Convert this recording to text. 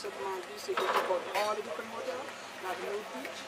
settlement bi c'est quelque part all the different hotels, not the no beach,